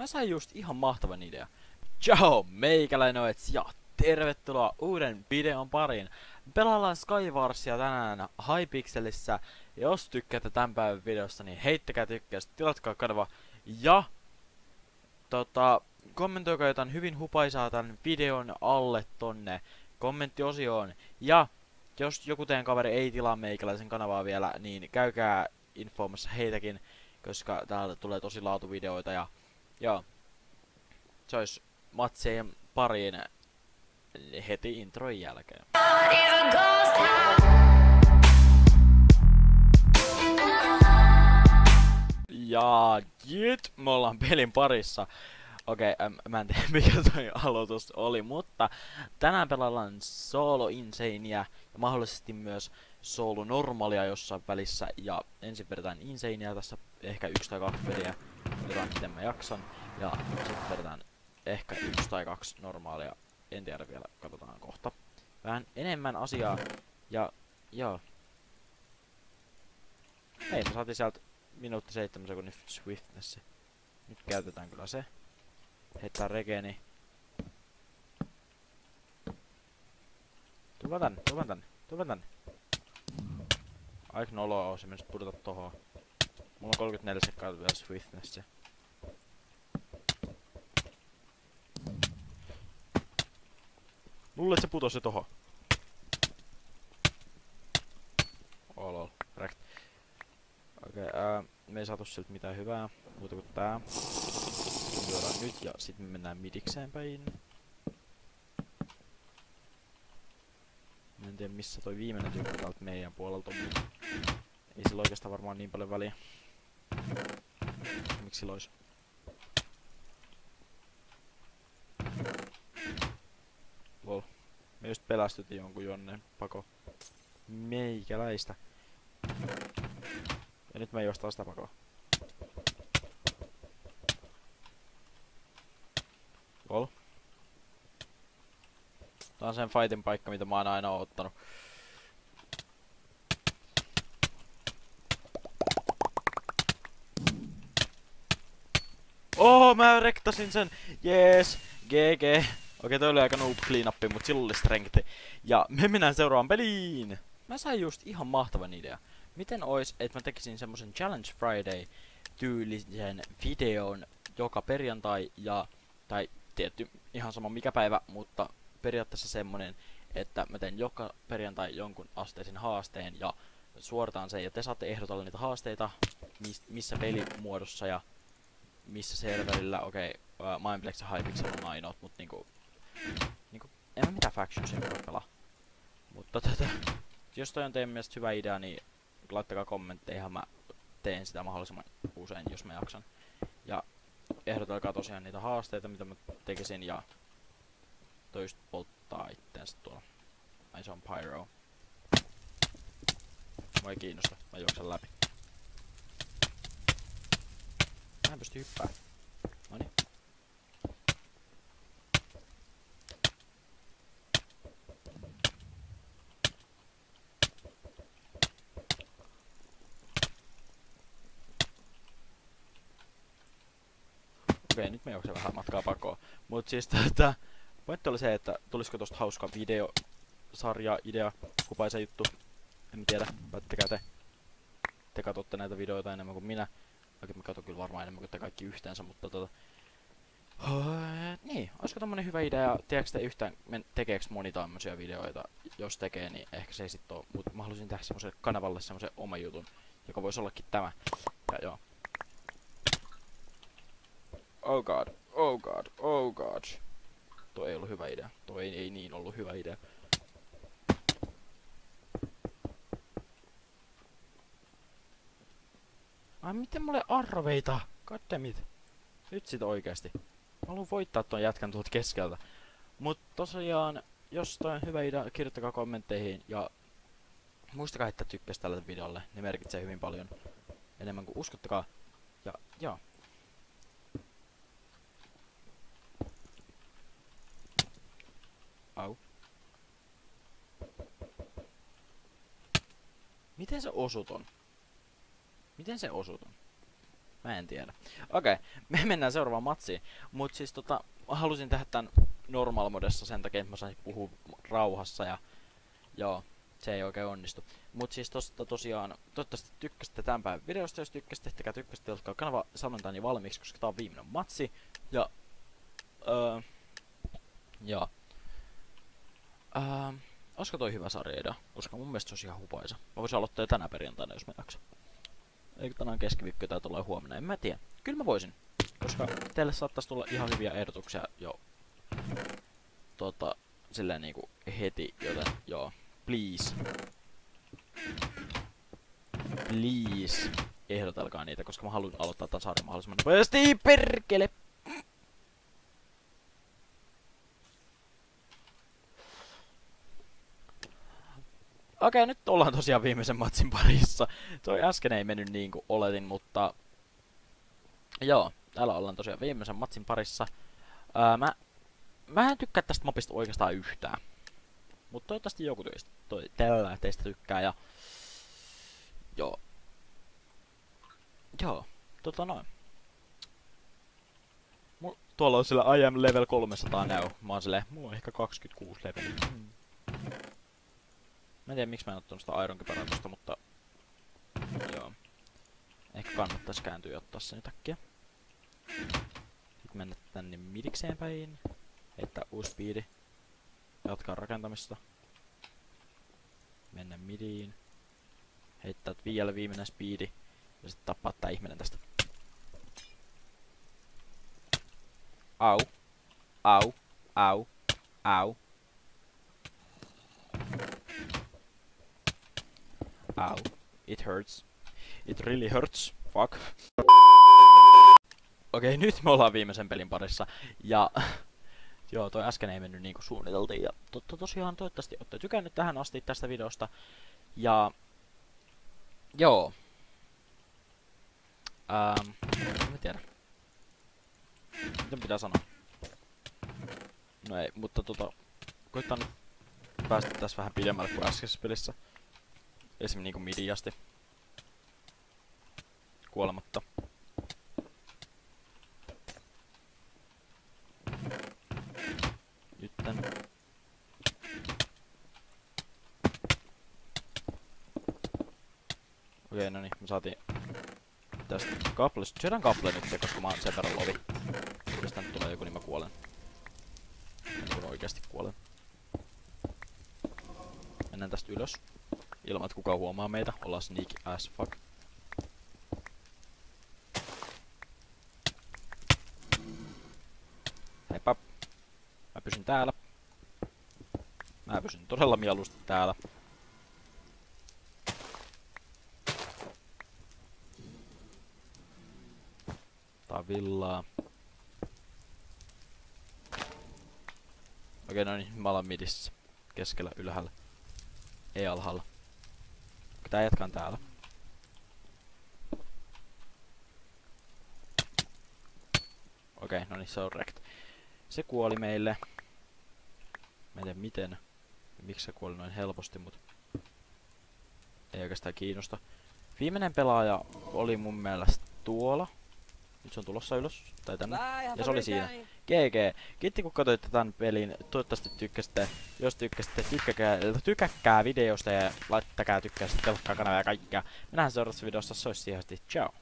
Mä sain just ihan mahtavan idea. Ciao, meikäläinoets ja tervetuloa uuden videon pariin. Pelaillaan Skywarsia tänään Hypixelissä. Jos tykkäätte tämän päivän videosta, niin heittäkää tykkäys, tilatkaa kanava ja tota, kommentoikaa jotain hyvin hupaisaa tämän videon alle tonne kommenttiosioon. Ja jos joku teidän kaveri ei tilaa meikäläisen kanavaa vielä, niin käykää infoamassa heitäkin, koska täältä tulee tosi laatuvideoita ja joo. Se olisi matseen pariin heti introin jälkeen. Ja jit, me ollaan pelin parissa. Okei, okay, mä en tiedä mikä toi aloitus oli, mutta tänään pelaillaan solo insanea ja mahdollisesti myös solo normaalia jossain välissä. Ja ensin vedetään insanea tässä ehkä yksi tai kaksi peliä, jotain miten mä jaksan. Ja sitten vedetään ehkä yksi tai kaksi normaalia, en tiedä vielä, katsotaan kohta. Vähän enemmän asiaa ja joo. Hei, me saatiin sieltä minuutti 7 sekunnin swiftnessi. Nyt käytetään kyllä se. Heittää regeni. Tulla tänne, tulla tänne, tulla tänne. Aika noloa on se mennä pudota tohon. Mulla on 34 sekkaa vielä swiftnessi. Mulle se putosi tohon. Olol, rekt. Okei, okay, ää, me ei saatu siltä mitään hyvää, muuta kuin tää. Lyödään nyt ja sitten me mennään midikseen päin. Mä en tiedä missä toi viimeinen tyyppi meidän puolelta on, ei sillä oikeastaan varmaan niin paljon väliä. Miksi sillä olisi? Lol. Me just pelästytin jonkun jonne pako. Meikäläistä. Ja nyt me juostaan sitä pakoa. Lol. Tää on sen fightin paikka, mitä mä oon aina ottanut. Oh, mä rektasin sen! Jees! GG! Okei, toi oli aika noob cleanuppi, mut sillä oli strengthi. Ja me mennään seuraavaan peliin! Mä sain just ihan mahtavan idea. Miten ois, että mä tekisin semmosen Challenge Friday tyylisen videon joka perjantai ja, tai tietty ihan sama mikä päivä, mutta periaatteessa semmonen, että mä teen joka perjantai jonkun asteisen haasteen ja suoritaan sen ja te saatte ehdotella niitä haasteita, mis, missä pelimuodossa ja missä serverillä, okei, okay, uh, Mindplex ja Hypixel on ainoat, mut niinku, niinku, en mä mitään factionsia pelaa. Mutta tätä, jos toi on teidän mielestä hyvä idea, niin laittakaa kommentteihin, mä teen sitä mahdollisimman usein, jos mä jaksan. Ja ehdotelkaa tosiaan niitä haasteita, mitä mä tekisin, ja toi just polttaa itteensä tuolla. Ai se on Pyro. Mua ei kiinnosta, mä juoksen läpi. Mä en pysty hyppää. Noniin. Okei, nyt me juoksen vähän matkaa pakoon. Mut siis tätä... Pointti oli se, että tulisiko tosta hauska video, sarja, idea, kupaisa juttu. En tiedä, päättäkää te. Te katsotte näitä videoita enemmän kuin minä. Oikein mä katson kyllä varmaan enemmän kuin te kaikki yhteensä, mutta tota... Öö, niin, olisiko tommonen hyvä idea, tiedätkö te yhtään, tekeekö moni tämmösiä videoita, jos tekee, niin ehkä se ei sit oo, mutta mä haluaisin tehdä semmoisen kanavalle semmoisen oma jutun, joka voisi ollakin tämä. Ja joo. Oh god, oh god, oh god. Toi ei ollut hyvä idea. Toi ei, ei niin ollut hyvä idea. Ai miten mulle arveita? Goddammit. Nyt sit oikeesti. Mä haluan voittaa ton jätkän tuolta keskeltä. Mut tosiaan, jos toi on hyvä idea, kirjoittakaa kommentteihin ja muistakaa, että tykkäs tälle videolle. Ne merkitsee hyvin paljon enemmän kuin uskottakaa. Ja joo. Au. Miten se osuton? Miten se osuton? Mä en tiedä. Okei, okay, me mennään seuraavaan matsiin. Mut siis tota, halusin tehdä tän normal modessa sen takia, että mä saisin puhua rauhassa ja joo, se ei oikein onnistu. Mut siis tosta tosiaan, toivottavasti tykkäsitte tämän päivän videosta, jos tykkäsitte, tehtäkää tykkäsitte, jotka kanava samantani valmiiksi, koska tää on viimeinen matsi. Ja, öö, joo. Öö, olisiko toi hyvä sarja Koska mun mielestä se olisi ihan hupaisa. Mä voisin aloittaa tänä perjantaina, jos mä jaksan. Eikö tänään keskiviikko tai tulee huomenna, en mä tiedä. Kyllä mä voisin. Koska teille saattaisi tulla ihan hyviä ehdotuksia jo. Tota, silleen niinku heti, joten joo. Please. Please. Ehdotelkaa niitä, koska mä haluan aloittaa tämän sarjan mahdollisimman nopeasti. Perkele! Okei, nyt ollaan tosiaan viimeisen matsin parissa. Toi äsken ei mennyt niin kuin oletin, mutta... Joo, täällä ollaan tosiaan viimeisen matsin parissa. Öö, mä... Mä en tykkää tästä mapista oikeastaan yhtään. Mutta toivottavasti joku teistä, toi, tällä teistä tykkää ja... Joo. Joo, tota noin. Mul, tuolla on sillä I am level 300 now. Mä oon silleen, mulla on ehkä 26 level. Mä en tiedä miksi mä en ottanut sitä Iron tosta, mutta... Joo. Ehkä kannattais kääntyä ottaa sen takia. Sitten mennä tänne midikseen päin. Heittää uusi speedi. Jatkaa rakentamista. Mennä midiin. Heittää vielä viimeinen speedi. Ja sitten tappaa tää ihminen tästä. Au. Au. Au. Au. Ow. It hurts. It really hurts. Fuck. Okei, okay, nyt me ollaan viimeisen pelin parissa. Ja... Joo, toi äsken ei mennyt niinku suunniteltiin. Ja to tosiaan toivottavasti olette tykännyt tähän asti tästä videosta. Ja... Joo. Ähm... En tiedä. Mitä pitää sanoa? No ei, mutta tota... Koittaa nyt päästä tässä vähän pidemmälle kuin äskeisessä pelissä. Esim. niinku midiasti. Kuolematta. Nytten. Okei, no niin, me saatiin tästä kaplesta. Syödään kaple nyt, koska mä oon sen verran lovi. Jos tänne tulee joku, niin mä kuolen. Niin oikeasti kuolen. Mennään tästä ylös ilman, että kukaan huomaa meitä. Ollaan sneaky as fuck. Heippa. Mä pysyn täällä. Mä pysyn todella mieluusti täällä. Tää villaa. Okei, no niin, mä olen midissä. Keskellä ylhäällä. Ei alhaalla. Tää jatkan täällä. Okei, okay, no niin se on rekt. Se kuoli meille. Mä en tiedä miten. Miksi se kuoli noin helposti, mut... Ei oikeastaan kiinnosta. Viimeinen pelaaja oli mun mielestä tuolla. Nyt se on tulossa ylös. Tai tänne. Ja se oli siinä. GG. Kiitti kun katsoitte tämän pelin. Toivottavasti tykkäsitte. Jos tykkäsitte, tykkäkää, tykäkkää videosta ja laittakaa tykkäsitte telkkaa kanavaa ja kaikkea. Mennään seuraavassa videossa. Se olisi. Ciao.